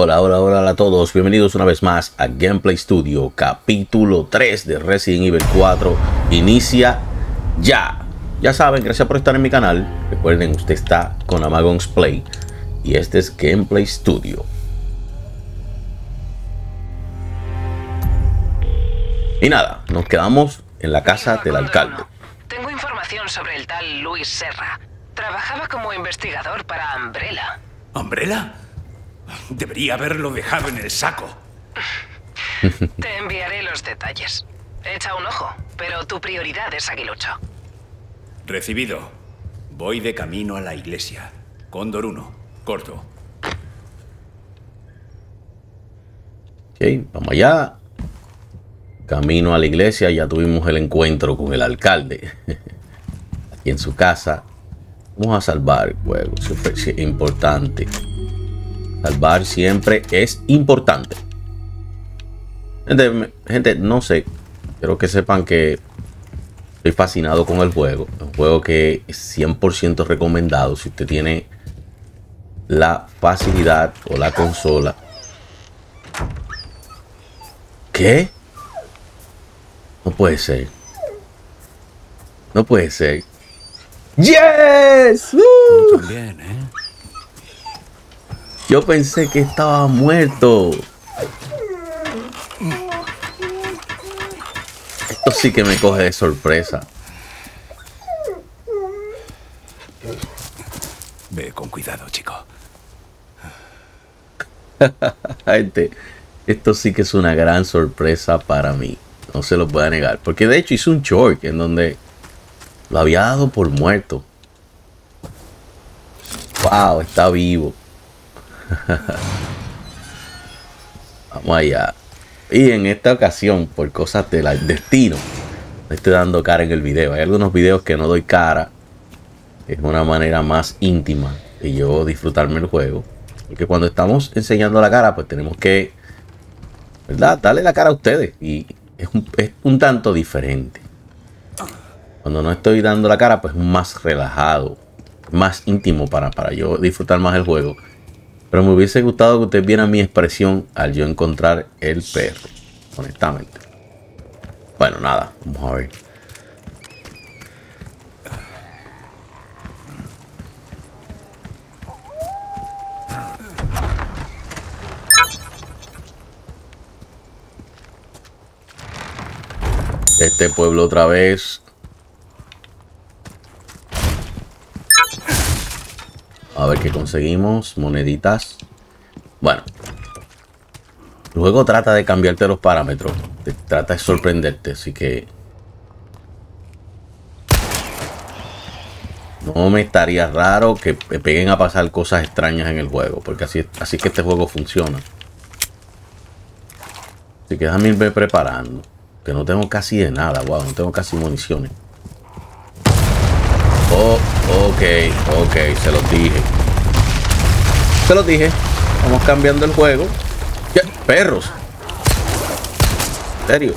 Hola, hola, hola a todos. Bienvenidos una vez más a Gameplay Studio, capítulo 3 de Resident Evil 4. Inicia ya. Ya saben, gracias por estar en mi canal. Recuerden, usted está con Amagons Play y este es Gameplay Studio. Y nada, nos quedamos en la casa del alcalde. Tengo información sobre el tal Luis Serra. Trabajaba como investigador para Umbrella. ¿Umbrella? Debería haberlo dejado en el saco. Te enviaré los detalles. Echa un ojo, pero tu prioridad es Aguilucho. Recibido. Voy de camino a la iglesia. Cóndor 1. Corto. Ok, vamos allá. Camino a la iglesia, ya tuvimos el encuentro con el alcalde. Aquí en su casa. Vamos a salvar el juego, siempre es importante. Salvar siempre es importante. Gente, gente, no sé. Quiero que sepan que estoy fascinado con el juego. Un juego que es 100% recomendado si usted tiene la facilidad o la consola. ¿Qué? No puede ser. No puede ser. ¡Yes! ¡Uh! ¿eh? Yo pensé que estaba muerto. Esto sí que me coge de sorpresa. Ve con cuidado, chico. Esto sí que es una gran sorpresa para mí. No se lo puedo negar. Porque de hecho hice un short en donde lo había dado por muerto. Wow, está vivo. Vamos allá. Y en esta ocasión, por cosas del destino, me estoy dando cara en el video. Hay algunos videos que no doy cara. Es una manera más íntima de yo disfrutarme el juego. Porque cuando estamos enseñando la cara, pues tenemos que, ¿verdad? Darle la cara a ustedes. Y es un, es un tanto diferente. Cuando no estoy dando la cara, pues más relajado. Más íntimo para, para yo disfrutar más el juego. Pero me hubiese gustado que ustedes vieran mi expresión al yo encontrar el perro. Honestamente. Bueno, nada. Vamos a ver. Este pueblo otra vez. A ver qué conseguimos. Moneditas. Bueno. Luego trata de cambiarte los parámetros. Trata de sorprenderte. Así que... No me estaría raro que peguen a pasar cosas extrañas en el juego. Porque así, así que este juego funciona. Así que déjame irme preparando. Que no tengo casi de nada. Wow, no tengo casi municiones. Oh, ok, ok, se los dije. Se los dije. Vamos cambiando el juego. Perros. ¿En serio?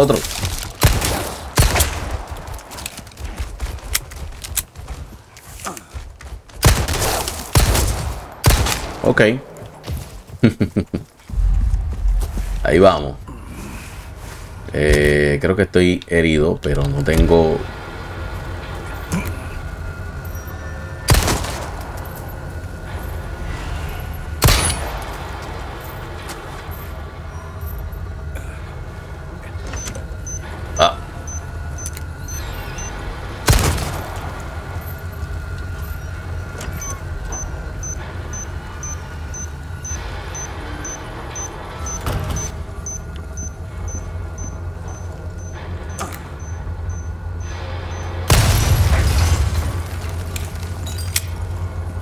Otro. Ok. Ahí vamos. Eh, creo que estoy herido, pero no tengo...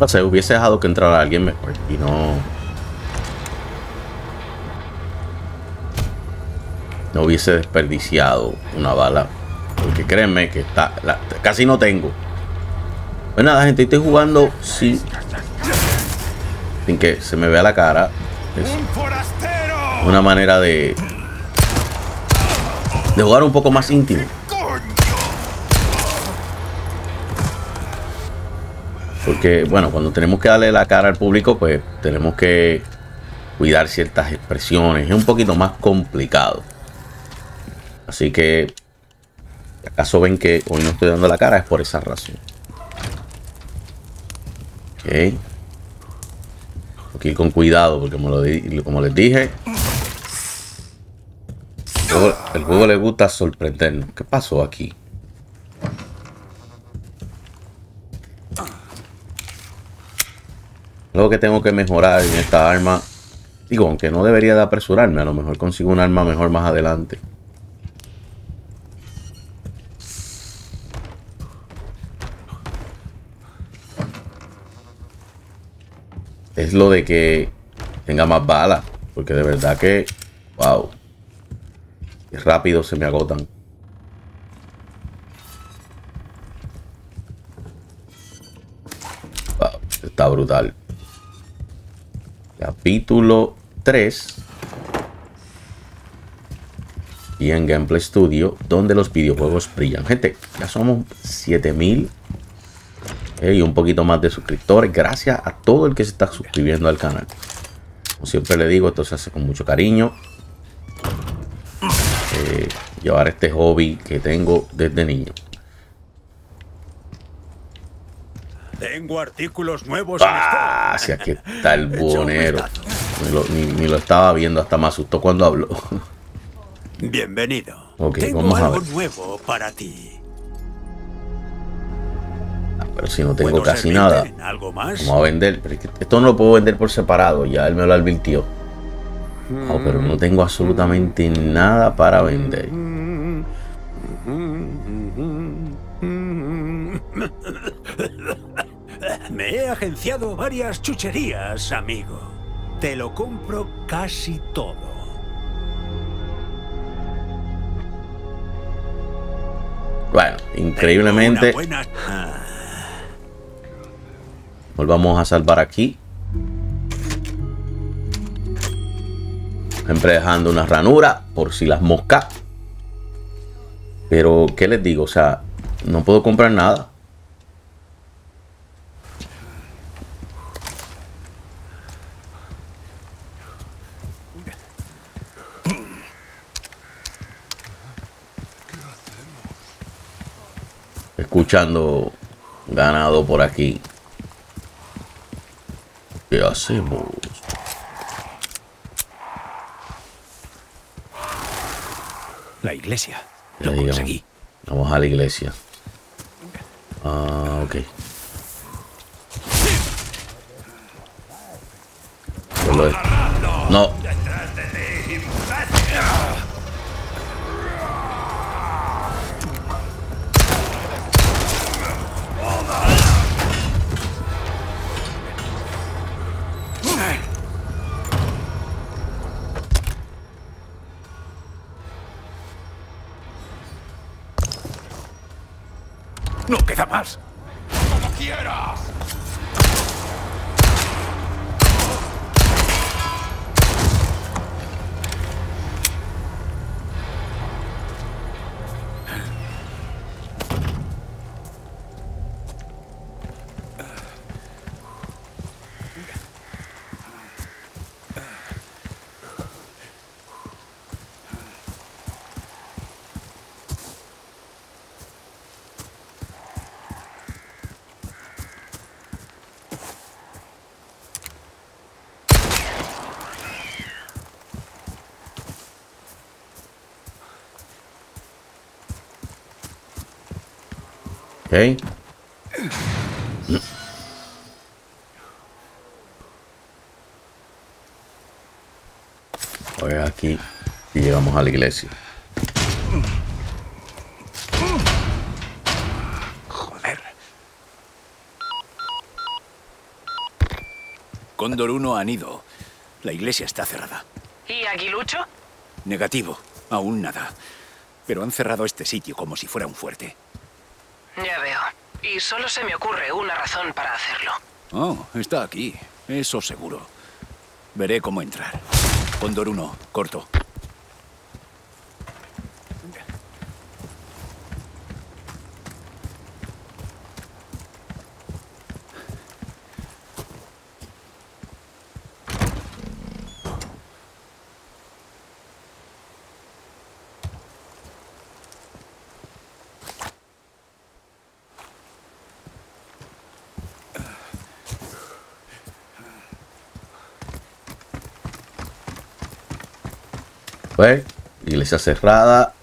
No sé, hubiese dejado que entrara alguien mejor y no. No hubiese desperdiciado una bala. Porque créeme que está. casi no tengo. Pues nada, gente, estoy jugando sin. Sin que se me vea la cara. Es una manera de. De jugar un poco más íntimo. Porque, bueno, cuando tenemos que darle la cara al público, pues tenemos que cuidar ciertas expresiones. Es un poquito más complicado. Así que, acaso ven que hoy no estoy dando la cara, es por esa razón. Ok. Aquí con cuidado, porque como, como les dije, el juego le gusta sorprendernos. ¿Qué pasó aquí? Lo que tengo que mejorar en esta arma. Digo, aunque no debería de apresurarme. A lo mejor consigo un arma mejor más adelante. Es lo de que tenga más balas. Porque de verdad que... Wow. rápido se me agotan. Está brutal capítulo 3 y en Gameplay Studio, donde los videojuegos brillan. Gente, ya somos 7000 eh, y un poquito más de suscriptores. Gracias a todo el que se está suscribiendo al canal. Como siempre le digo, esto se hace con mucho cariño. Eh, llevar este hobby que tengo desde niño. Tengo artículos nuevos. Ah, si aquí está el buonero. Ni lo, estaba viendo, hasta me asustó cuando habló. Bienvenido. Ok, vamos a ver. nuevo para ti. Ah, pero si no tengo casi nada. ¿Algo más? Vamos a vender. esto no lo puedo vender por separado, ya él me lo advirtió. No, pero no tengo absolutamente nada para vender. He agenciado varias chucherías, amigo. Te lo compro casi todo. Bueno, increíblemente... Volvamos a salvar aquí. Siempre dejando una ranura por si las moscas. Pero, ¿qué les digo? O sea, no puedo comprar nada. Escuchando ganado por aquí. ¿Qué hacemos? La iglesia. Lo conseguí. Vamos a la iglesia. Ah, ok. No. No Voy aquí y llegamos a la iglesia. Joder. Cóndor 1 han ido. La iglesia está cerrada. ¿Y Aguilucho? Negativo. Aún nada. Pero han cerrado este sitio como si fuera un fuerte. Y solo se me ocurre una razón para hacerlo. Oh, está aquí. Eso seguro. Veré cómo entrar. Cóndor 1, corto. Pues, iglesia cerrada.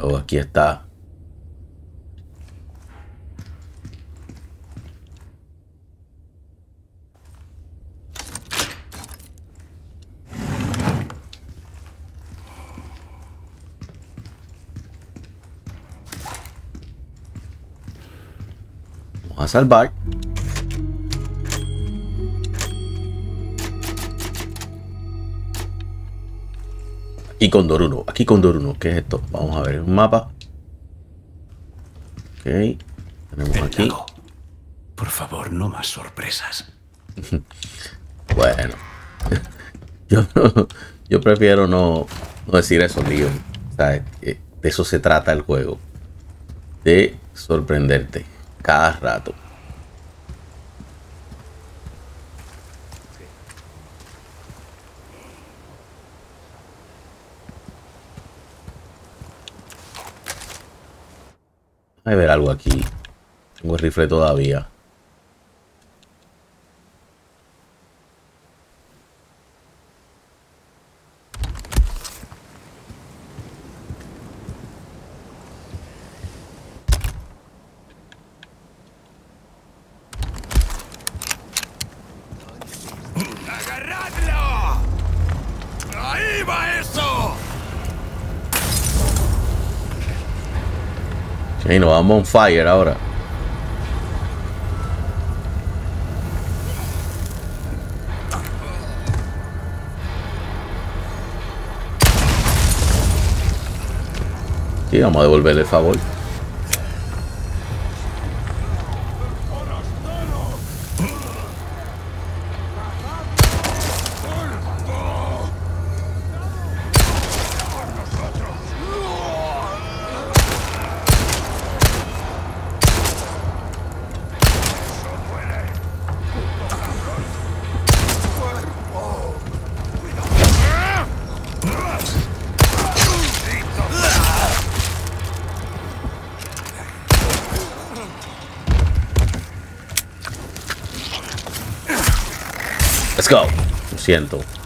Oh, aquí está. Salvar. Aquí con Doruno, aquí con Doruno. ¿Qué es esto? Vamos a ver un mapa. Ok. Tenemos El aquí. lago. Por favor, no más sorpresas. Bueno. Yo, yo prefiero no, no decir eso, Leon. O sea, eh, de eso se trata el juego. De sorprenderte cada rato. Hay ver algo aquí. Tengo el rifle todavía. ¡Agarradlo! ¡Ahí va eso! Ok, nos vamos on fire ahora. Sí, vamos a devolverle el favor. Go. Lo siento.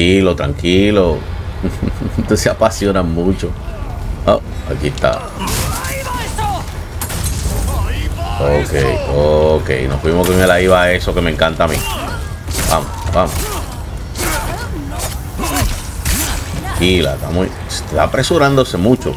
Tranquilo, tranquilo. Ustedes se apasionan mucho. Oh, aquí está. Ok, ok. Nos fuimos con el ahí va eso que me encanta a mí. Vamos, vamos. Tranquila, está muy. Está apresurándose mucho.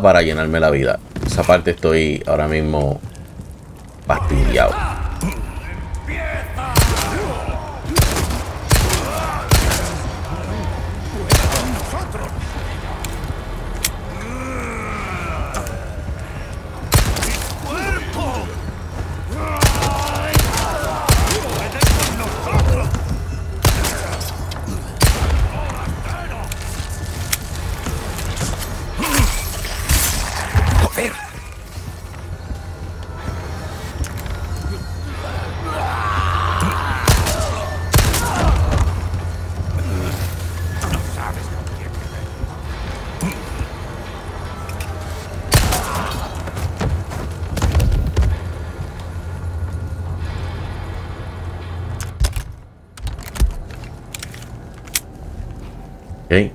Para llenarme la vida. Esa parte estoy ahora mismo fastidiado.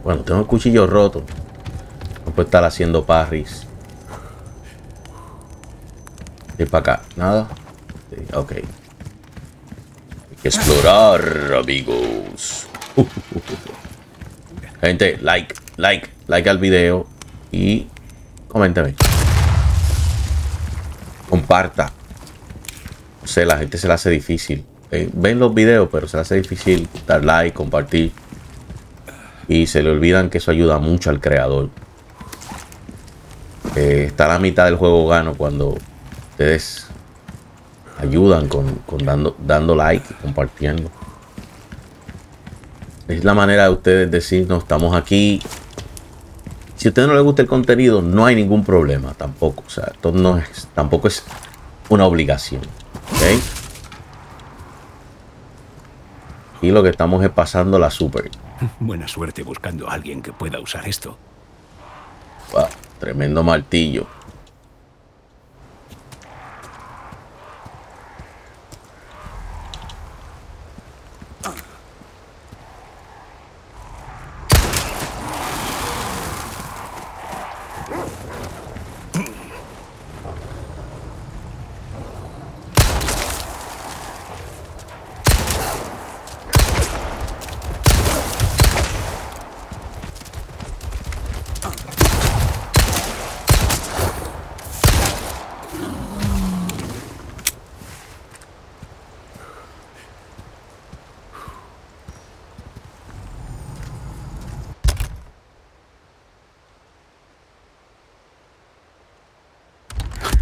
Bueno, tengo el cuchillo roto. No puedo estar haciendo parries. Y para acá, nada. ok. Hay que explorar, amigos. Gente, like, like, like al video y coméntame. Comparta. No sé, la gente se le hace difícil. Eh, ven los videos, pero se le hace difícil dar like, compartir y se le olvidan que eso ayuda mucho al creador. Eh, está la mitad del juego gano cuando ustedes ayudan con, dando, dando like y compartiendo. Es la manera de ustedes decir, no, estamos aquí. Si a usted no le gusta el contenido, no hay ningún problema tampoco. O sea, esto no es, tampoco es una obligación. Y lo que estamos es pasando la super. Buena suerte buscando a alguien que pueda usar esto. tremendo martillo.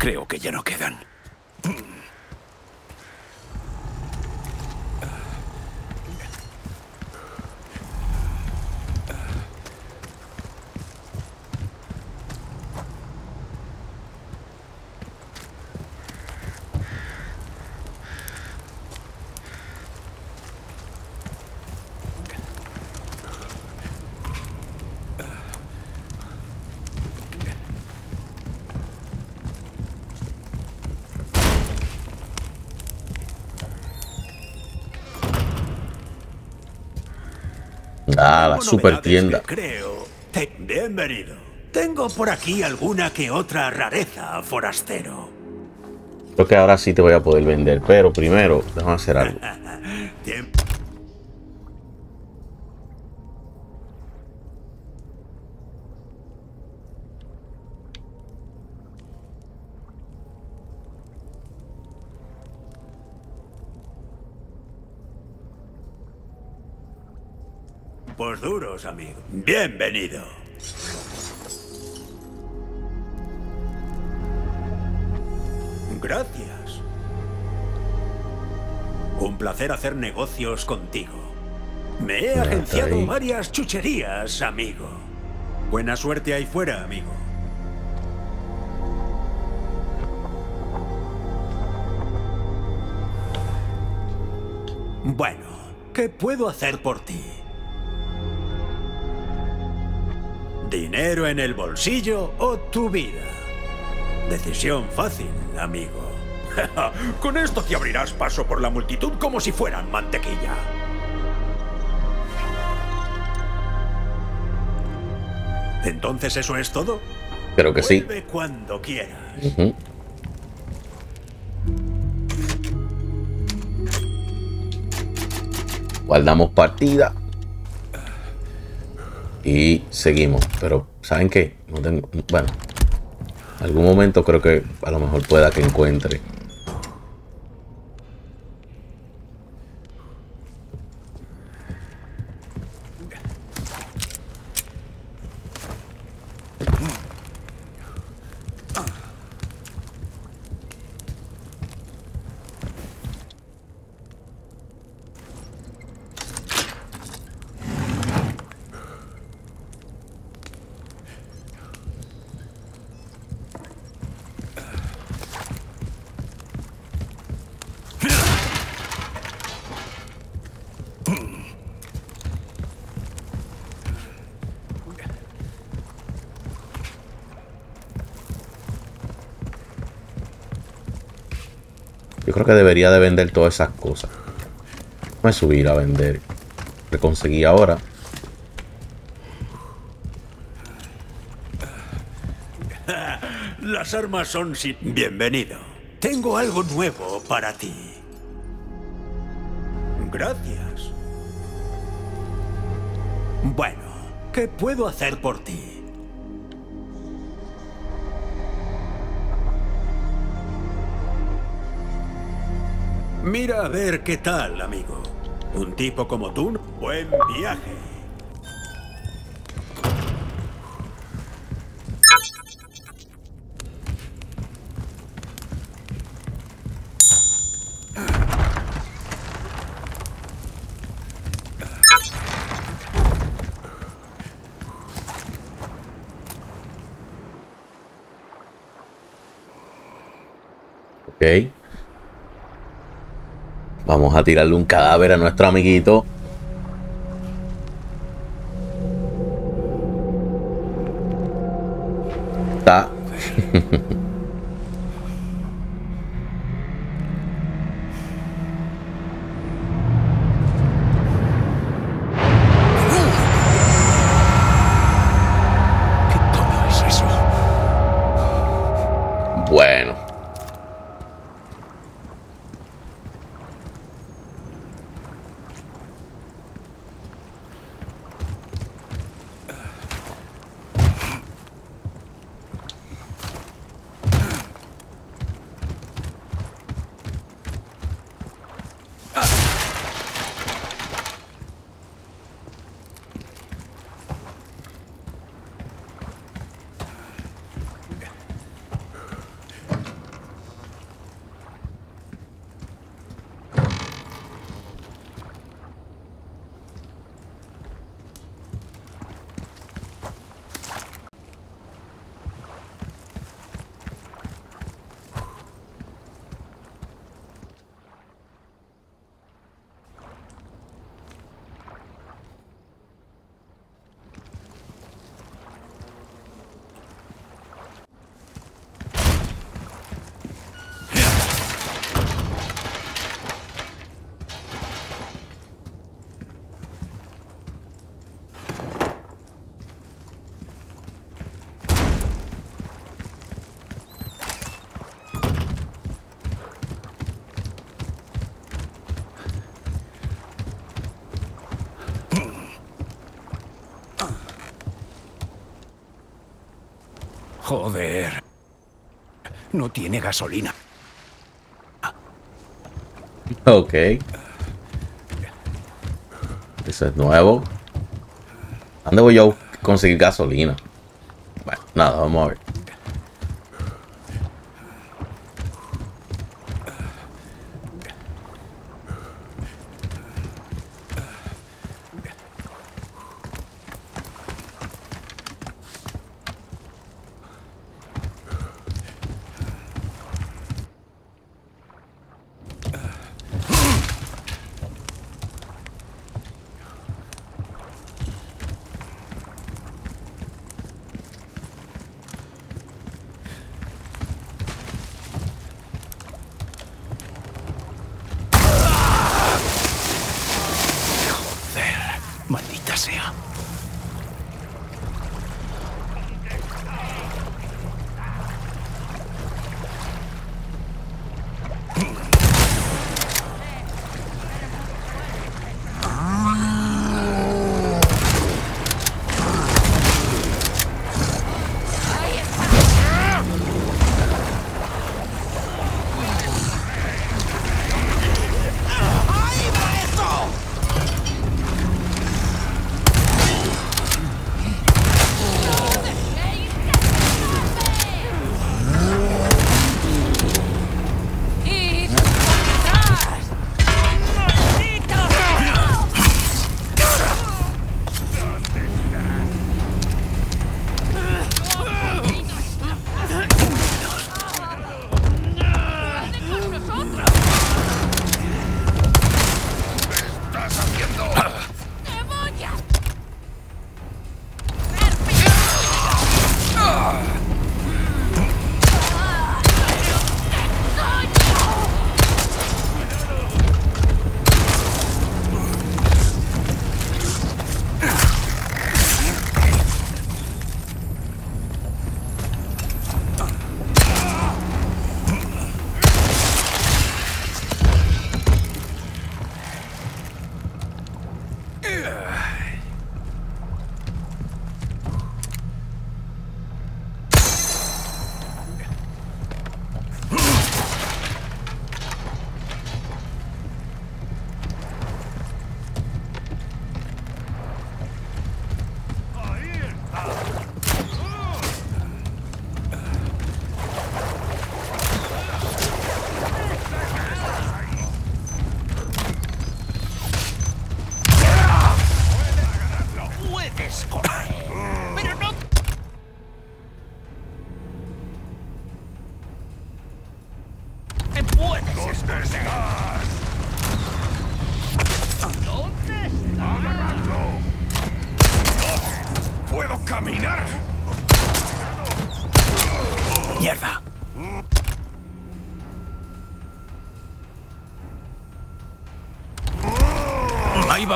Creo que ya no quedan. Ah, la super tienda. Creo. Bienvenido. Tengo por aquí alguna que otra rareza, forastero. Creo que ahora sí te voy a poder vender, pero primero, déjame hacer algo. Tiempos duros, amigo. Bienvenido. Gracias. Un placer hacer negocios contigo. Me he agenciado varias chucherías, amigo. Buena suerte ahí fuera, amigo. Bueno, ¿qué puedo hacer por ti? ¿Dinero en el bolsillo o tu vida? Decisión fácil, amigo. Con esto te abrirás paso por la multitud como si fueran mantequilla. Entonces, ¿eso es todo? Creo que sí. Cuando quieras. Guardamos partida. Y seguimos. Pero, ¿saben qué? No tengo. Bueno. Algún momento creo que a lo mejor pueda que encuentre. Que debería de vender todas esas cosas. A subir a vender. Le conseguí ahora. Las armas son sin... Bienvenido. Tengo algo nuevo para ti. Gracias. Bueno, ¿qué puedo hacer por ti? Mira a ver qué tal, amigo. Un tipo como tú, buen viaje. Ok. Vamos a tirarle un cadáver a nuestro amiguito. Joder. No tiene gasolina. Ok. Eso es nuevo. ¿Dónde voy yo a conseguir gasolina? Bueno, nada, vamos a ver.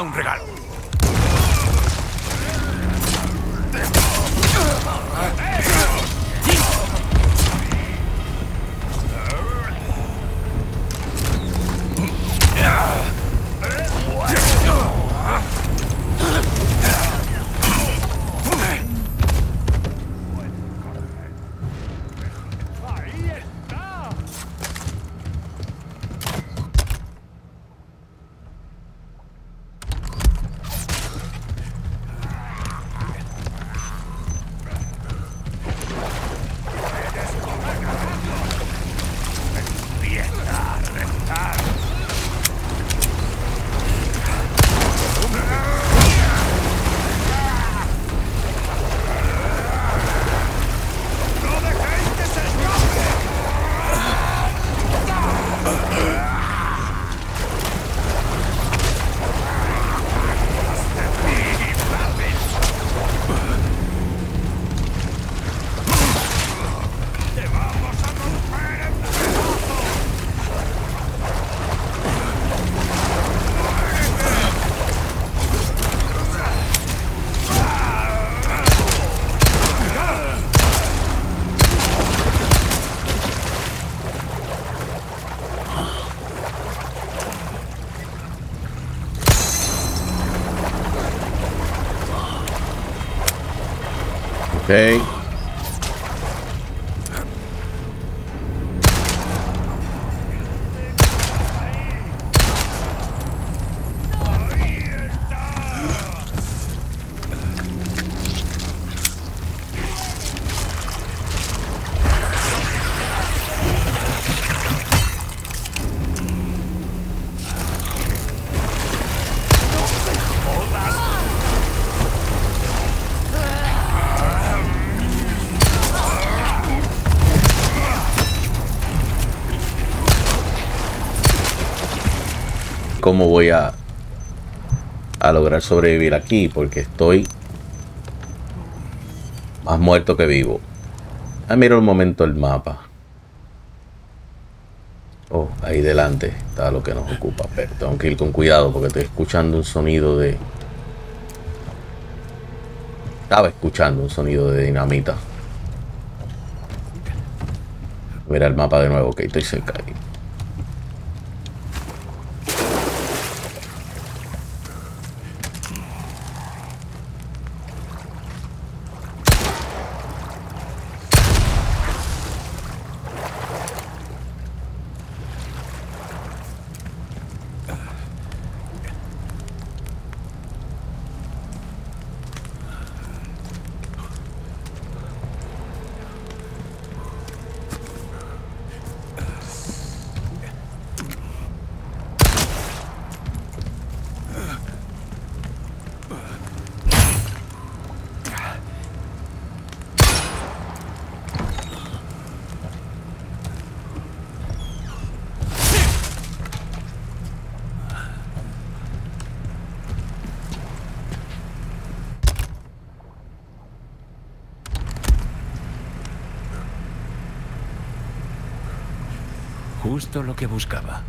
Un regalo. Okay. Cómo voy a, a lograr sobrevivir aquí, porque estoy más muerto que vivo. Ah, mira un momento el mapa. Oh, ahí delante está lo que nos ocupa. Pero tengo que ir con cuidado porque estoy escuchando un sonido de Estaba escuchando un sonido de dinamita. Mira el mapa de nuevo, que estoy cerca ahí. Justo lo que buscaba.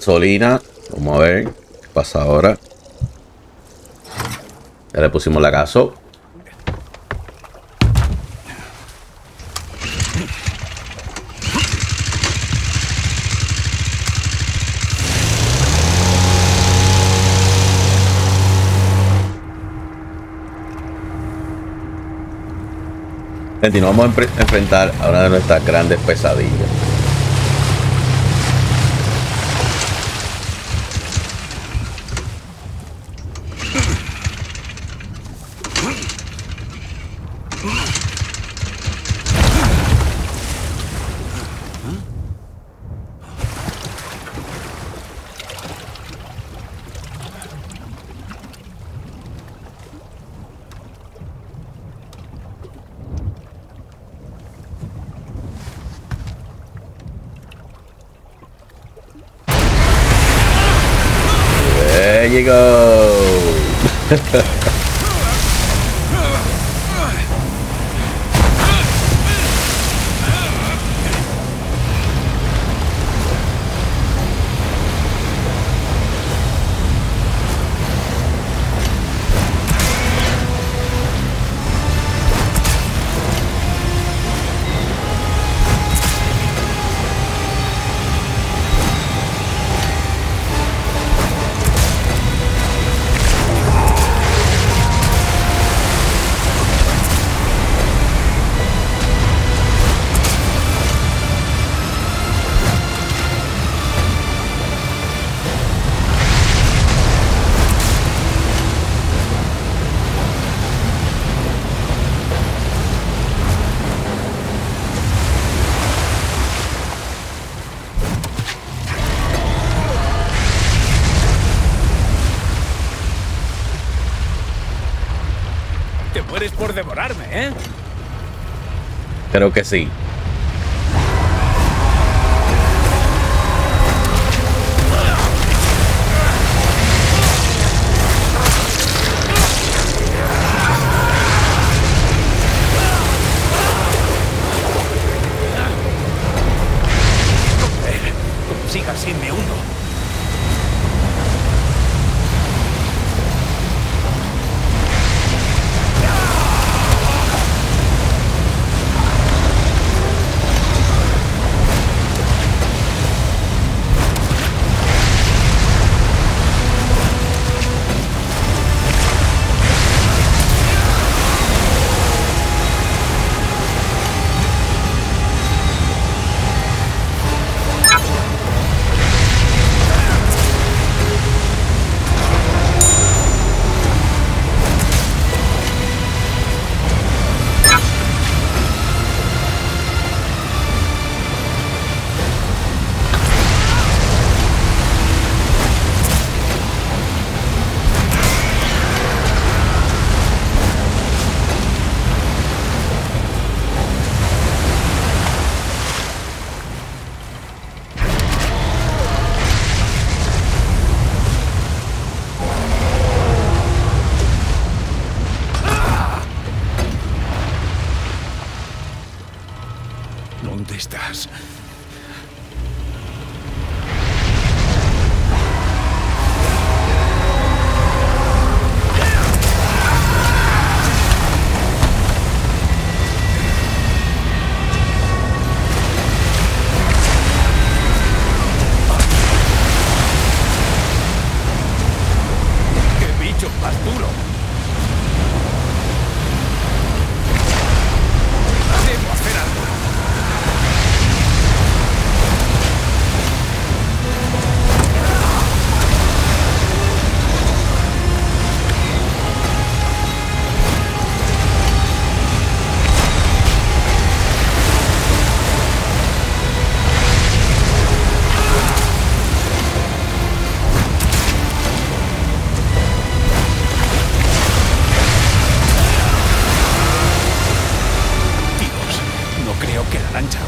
Gasolina. Vamos a ver qué pasa ahora. Ya le pusimos la gaso. Vamos a enfre- enfrentar a una de nuestras grandes pesadillas. Indigo. mueres por devorarme, ¿eh? Creo que sí.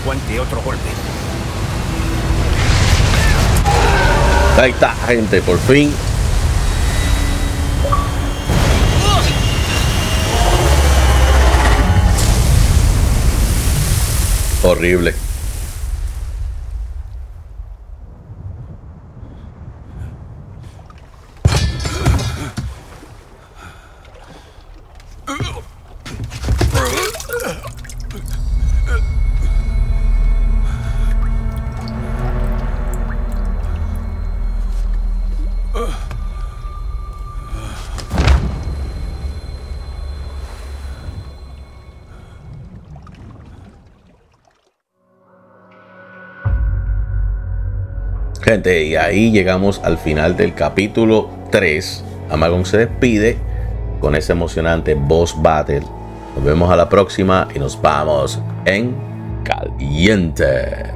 Aguante otro golpe. Ahí está, gente, por fin. Horrible. Y ahí llegamos al final del capítulo 3. Amagon se despide con ese emocionante boss battle. Nos vemos a la próxima y nos vamos en caliente.